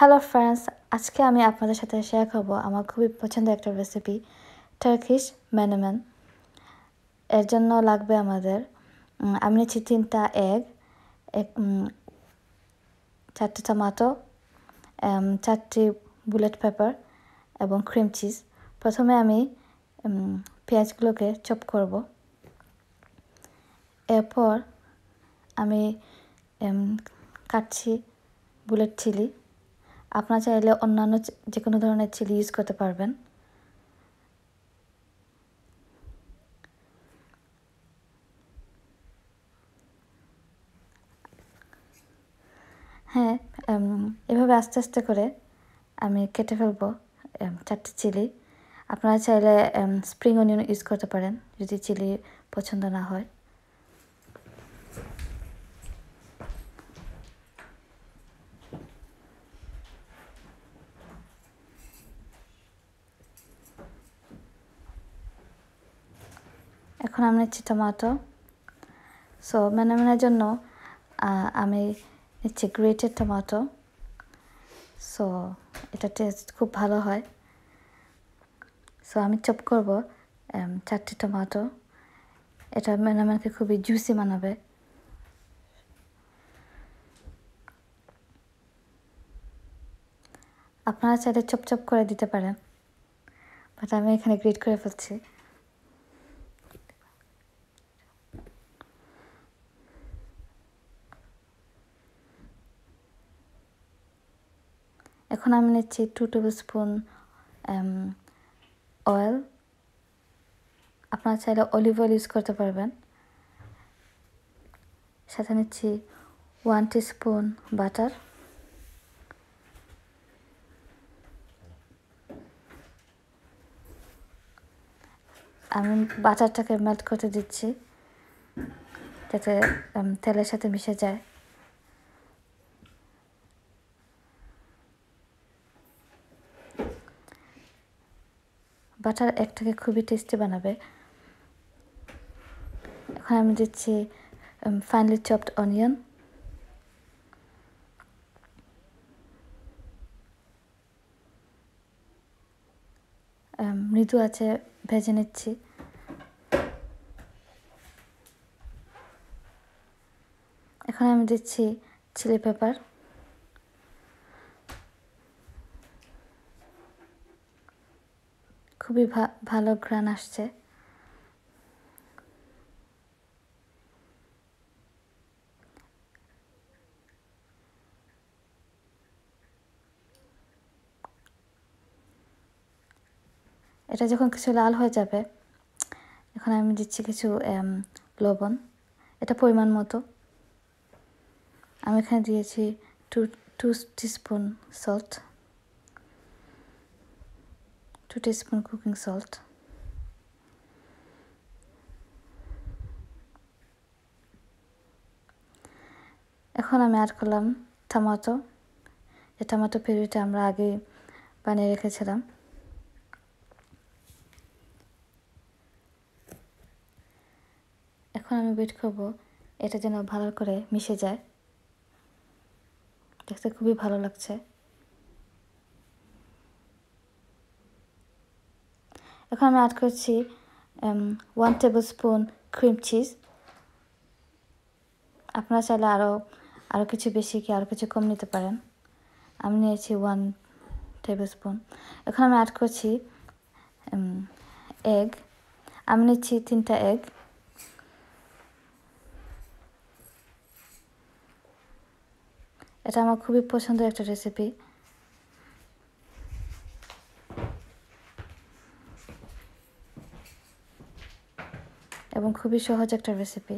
Hello friends আজকে আমি আপনাদের সাথে শেয়ার করব আমার খুবই পছন্দের একটা রেসিপি টার্কিশ ম্যানেম্যান এর জন্য লাগবে আমাদের আমি নিচ্ছি তিনটা এগ চারটে টমাটো চারটি বুলেট পেপার এবং ক্রিম চিজ প্রথমে আমি পেঁয়াজগুলোকে চপ করব। এরপর আমি কাটছি বুলেট চিলি আপনারা চাইলে অন্যান্য যে কোনো ধরনের চিলি ইউজ করতে পারবেন। হ্যাঁ এভাবে আস্তে আস্তে করে আমি কেটে ফেলব চারটে চিলি। আপনারা চাইলে স্প্রিং অনিয়ন ইউজ করতে পারেন যদি চিলি পছন্দ না হয়। এখন আমি নিচ্ছি টমাটো সো ম্যানামেনের জন্য আমি নিচ্ছি গ্রেটেড টমাটো সো এটা টেস্ট খুব ভালো হয়। সো আমি চপ করব চারটি টমাটো এটা ম্যানামেনকে খুবই জুসি বানাবে। আপনারা চাইলে চপ চপ করে দিতে পারেন। বাট আমি এখানে গ্রেট করে ফেলছি। এখন আমি নিচ্ছি টু টেবিল স্পুন অয়েল আপনারা চাইলে অলিভ অয়েল ইউজ করতে পারবেন। সাথে নিচ্ছি ওয়ান স্পুন বাটার আমি বাটারটাকে মেল্ট করতে দিচ্ছি, যাতে তেলের সাথে মিশে যায়। বাটার একটাকে খুবই টেস্টি বানাবে। এখন আমি দিচ্ছি ফাইনালি চপড অনিয়ন মৃদু আছে ভেজে নিচ্ছি। এখন আমি দিচ্ছি চিলি পেপার খুবই ভালো ঘ্রাণ আসছে। এটা যখন কিছু লাল হয়ে যাবে, এখন আমি দিচ্ছি কিছু লবণ। এটা পরিমাণ মতো। আমি এখানে দিয়েছি two two teaspoon salt two teaspoon cooking salt এখন আমি অ্যাড করলাম টমাটো এই টমাটো পিউরিটা আমরা আগে বানিয়ে রেখেছিলাম। এখন আমি ওয়েট করব। এটা যেন ভালো করে মিশে যায়। দেখতে খুবই ভালো লাগছে। এখন আমি অ্যাড করছি one tablespoon cream cheese আপনারা চাইলে আরও আরও কিছু বেশি কি আরও কিছু কম নিতে পারেন। আমি নিয়েছি ওয়ান টেবিল স্পুন এখন আমি অ্যাড করছি এগ আমি নিচ্ছি তিনটা এগ এটা আমার খুবই পছন্দের একটা রেসিপি এবং খুবই সহজ একটা রেসিপি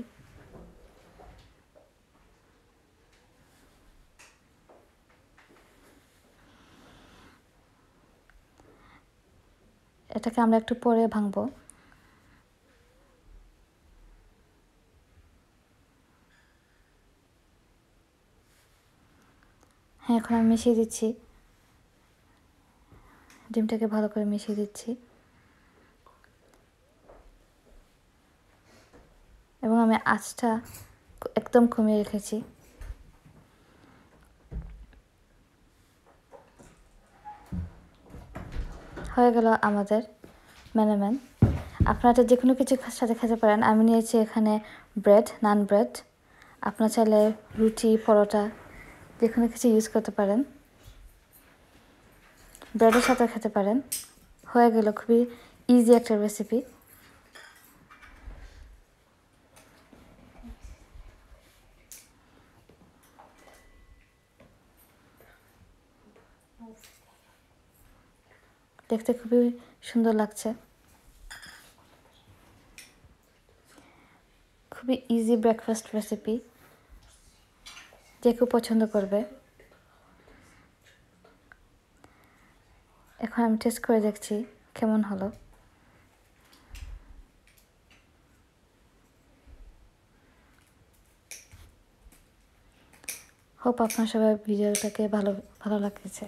এটাকে আমরা একটু পরে ভাঙবো। হ্যাঁ এখন আমি মিশিয়ে দিচ্ছি। ডিমটাকে ভালো করে মিশিয়ে দিচ্ছি। এবং আমি আঁচটা একদম কমিয়ে রেখেছি। হয়ে গেল আমাদের ম্যানেম্যান আপনারা যে কোনো কিছু সাথে খেতে পারেন, আমি নিয়েছি এখানে ব্রেড, নান ব্রেড। আপনার চাইলে রুটি, পরোটা যে কোনো কিছু ইউজ করতে পারেন। ব্রেডের সাথে খেতে পারেন। হয়ে গেল খুবই ইজি একটা রেসিপি দেখতে খুবই সুন্দর লাগছে। খুবই ইজি ব্রেকফাস্ট রেসিপি যে কেউ পছন্দ করবে। এখন আমি টেস্ট করে দেখছি কেমন হলো। হোপ আপনার সবাই ভিডিওটাকে ভালো ভালো লাগছে।